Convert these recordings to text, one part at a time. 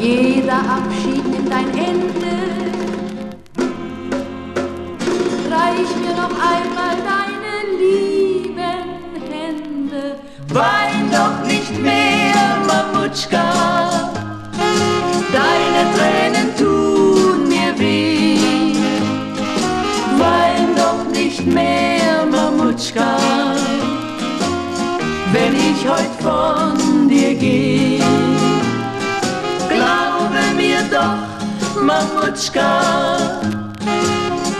jeder Abschied nimmt ein Ende. Reich mir noch einmal deine lieben Hände. Wein doch nicht mehr, Mamutschka. Deine Tränen tun mir weh. Wein doch nicht mehr, Mamutschka. Wenn ich heut von doch, Mamutschka.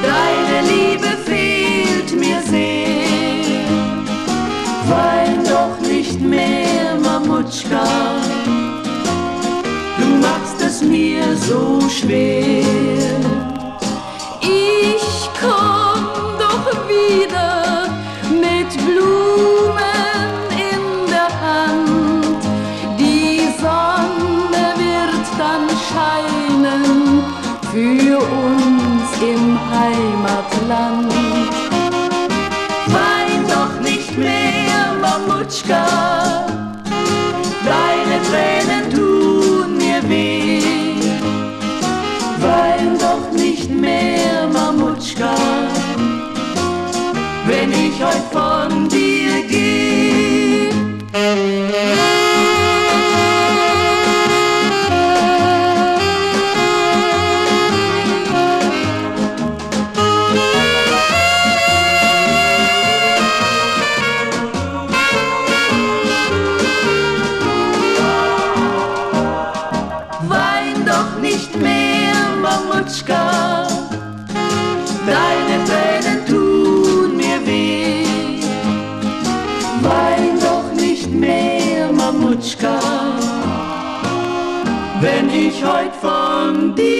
Deine Liebe fehlt mir sehr. Wein doch nicht mehr, Mamutschka. Du machst es mir so schwer. Scheinen für uns im Heimatland. Wein doch nicht mehr, Mamutschka. Deine Tränen tun mir weh. Wein doch nicht mehr, Mamutschka. Wenn ich heut von dir geh. Mamutschka. Wenn ich heut von dir.